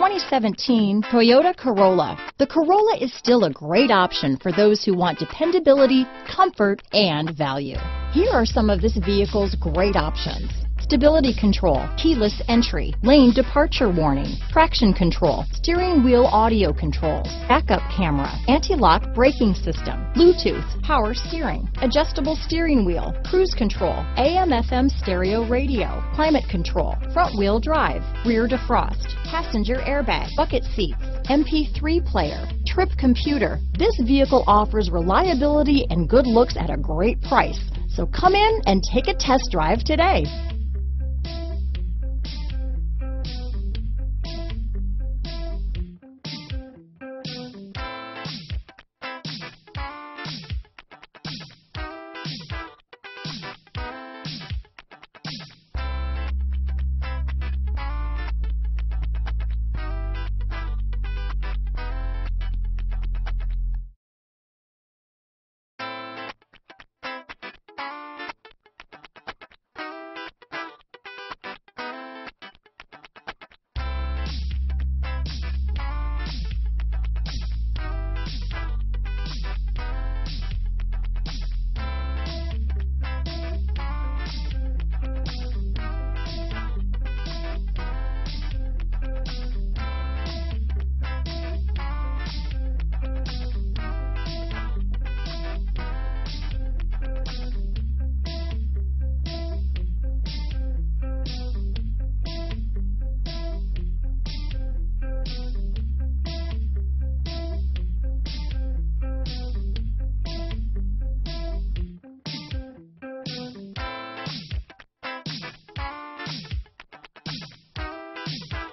2017 Toyota Corolla. The Corolla is still a great option for those who want dependability, comfort, and value. Here are some of this vehicle's great options stability control, keyless entry, lane departure warning, traction control, steering wheel audio controls, backup camera, anti-lock braking system, Bluetooth, power steering, adjustable steering wheel, cruise control, AM FM stereo radio, climate control, front wheel drive, rear defrost, passenger airbag, bucket seats, MP3 player, trip computer. This vehicle offers reliability and good looks at a great price. So come in and take a test drive today.